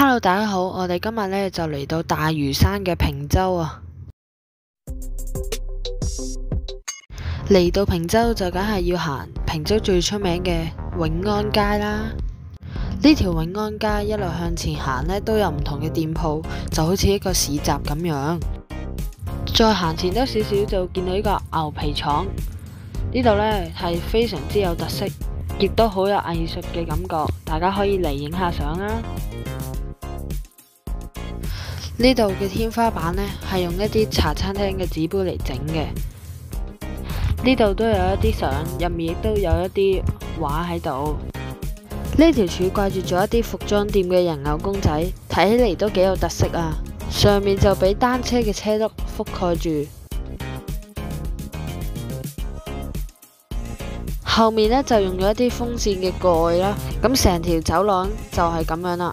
Hello，大家好，我哋今日咧就嚟到大屿山嘅平洲啊！嚟到平洲就梗系要行平洲最出名嘅永安街啦。呢条永安街一路向前行咧，都有唔同嘅店铺，就好似一个市集咁样。再行前多少少就见到呢个牛皮厂，呢度呢系非常之有特色，亦都好有艺术嘅感觉，大家可以嚟影下相啊！呢度嘅天花板呢，系用一啲茶餐厅嘅纸杯嚟整嘅。呢度都有一啲相，入面亦都有一啲画喺度。呢条柱挂住咗一啲服装店嘅人偶公仔，睇起嚟都几有特色啊！上面就俾单车嘅车辘覆盖住，后面呢就用咗一啲风扇嘅盖啦。咁成条走廊就系咁样啦。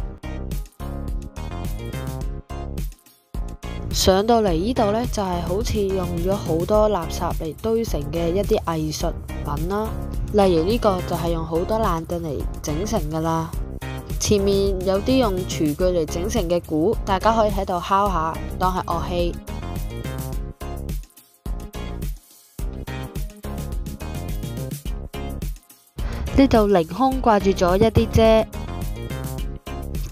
上到嚟呢度呢，就系好似用咗好多垃圾嚟堆成嘅一啲艺术品啦。例如呢个就系用好多烂凳嚟整成噶啦。前面有啲用厨具嚟整成嘅鼓，大家可以喺度敲下，当系乐器。呢度凌空挂住咗一啲遮。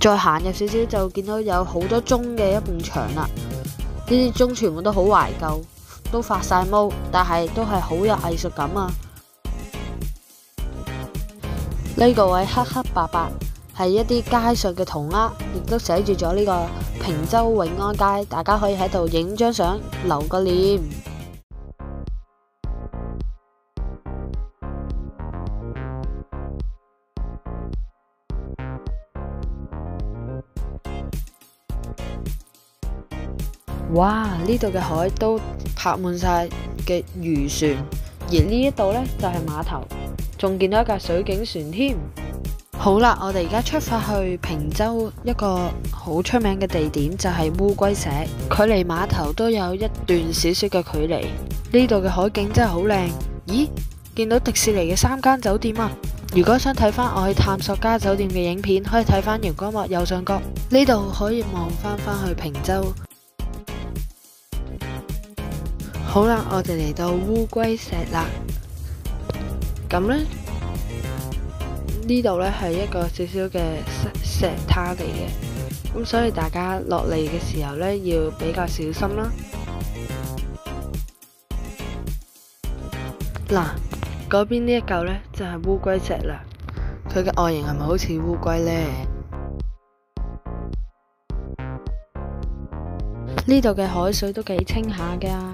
再行入少少就见到有好多钟嘅一面墙啦。呢啲中全我都好怀旧，都发晒毛，但系都系好有艺术感啊！呢个位黑黑白白，系一啲街上嘅铜鸦，亦都写住咗呢个平洲永安街，大家可以喺度影张相，留个念。哇！呢度嘅海都泊满晒嘅渔船，而呢一度呢，就系码头，仲见到一架水景船添。好啦，我哋而家出发去平洲一个好出名嘅地点，就系乌龟社，距离码头都有一段少少嘅距离。呢度嘅海景真系好靓。咦，见到迪士尼嘅三间酒店啊！如果想睇翻我去探索家酒店嘅影片，可以睇翻荧光幕右上角。呢度可以望翻翻去平洲。好啦，我哋嚟到乌龟石啦。咁呢，呢度呢系一个小小嘅石滩嚟嘅，咁所以大家落嚟嘅时候呢，要比较小心啦。嗱，嗰边呢一嚿呢，就系乌龟石啦。佢嘅外形系咪好似乌龟呢？呢度嘅海水都几清下噶。